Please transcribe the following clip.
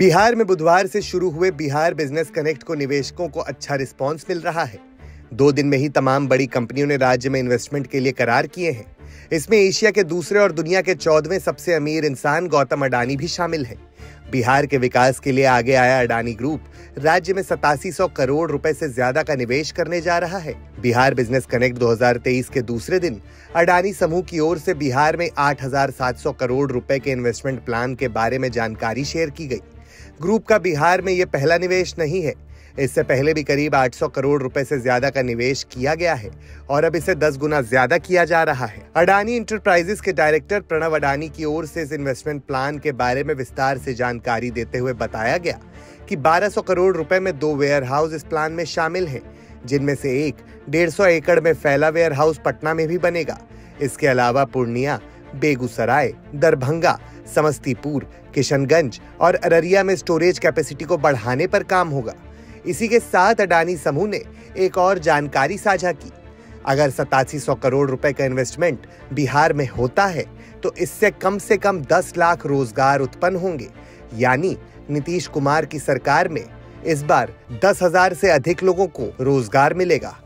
बिहार में बुधवार से शुरू हुए बिहार बिज़नेस कनेक्ट को निवेशकों को अच्छा रिस्पांस मिल रहा है। दो दिन में ही तमाम बड़ी कंपनियों ने राज्य में इन्वेस्टमेंट के लिए करार किए हैं। इसमें एशिया के दूसरे और दुनिया के चौदहवें सबसे अमीर इंसान गौतम अडानी भी शामिल हैं। बिहार के विकास के लिए आगे आया अडानी ग्रुप राज्य में सतासी सौ करोड़ रुपए से ज़्यादा का निवेश करने जा रहा है। बिहार बिज़नेस कनेक्ट 2023 के दूसरे दिन अडानी समूह की ओर से बिहार में 8,700 करोड़ रुपए के इन्वेस्टमेंट प्लान के बारे में जानकारी शेयर की गई। ग्रुप का बिहार में ये पहला निवेश नहीं है। इससे पहले भी करीब 800 करोड़ रुपए से ज़्यादा का निवेश किया गया है और अब इसे 10 गुना ज़्यादा किया जा रहा है। अडानी इंटरप्राइजेस के डायरेक्टर प्रणव अडानी की ओर से इस इन्वेस्टमेंट प्लान के बारे में विस्तार से जानकारी देते हुए बताया गया कि 1200 करोड़ रुपए में दो वेयर हाउस इस प्लान में शामिल है, जिनमें से एक 150 एकड़ में फैला वेयर हाउस पटना में भी बनेगा। इसके अलावा पूर्णिया, बेगूसराय, दरभंगा समस्तीपुर, किशनगंज और अररिया में स्टोरेज कैपेसिटी को बढ़ाने पर काम होगा। इसी के साथ अडानी समूह ने एक और जानकारी साझा की। अगर सतासी सौ करोड़ रुपए का इन्वेस्टमेंट बिहार में होता है तो इससे कम से कम दस लाख रोज़गार उत्पन्न होंगे। यानी नीतीश कुमार की सरकार में इस बार दस हज़ार से अधिक लोगों को रोज़गार मिलेगा।